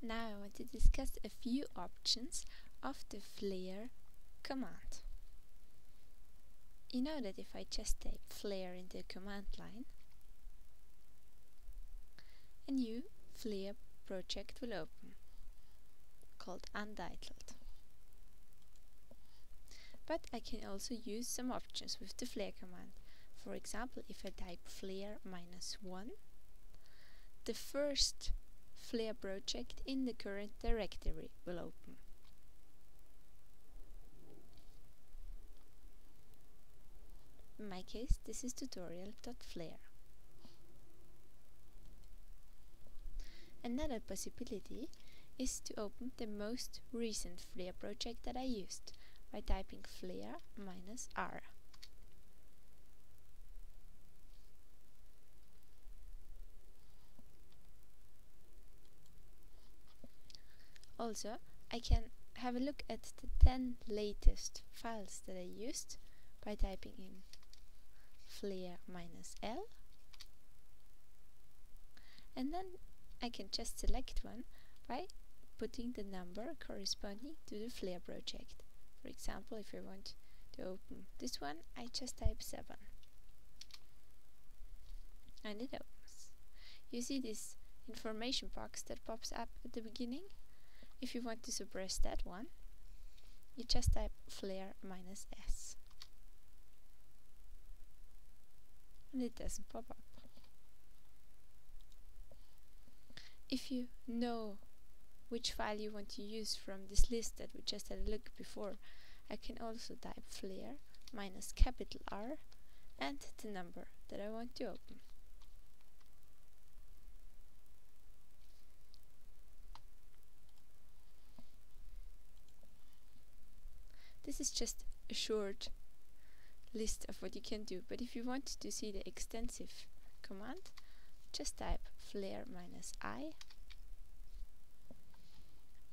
Now I want to discuss a few options of the flair command. You know that if I just type flair in the command line, a new flair project will open, called untitled. But I can also use some options with the flair command. For example, if I type flair minus 1, the first Flair project in the current directory will open. In my case, this is tutorial.flair. Another possibility is to open the most recent Flair project that I used by typing flair minus r. Also, I can have a look at the 10 latest files that I used by typing in flair minus L and then I can just select one by putting the number corresponding to the flair project. For example, if I want to open this one, I just type 7 and it opens. You see this information box that pops up at the beginning? If you want to suppress that one, you just type flair minus s. And it doesn't pop up. If you know which file you want to use from this list that we just had a look before, I can also type flair minus capital R and the number that I want to open. This is just a short list of what you can do, but if you want to see the extensive command, just type flair minus i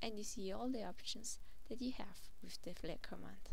and you see all the options that you have with the flair command.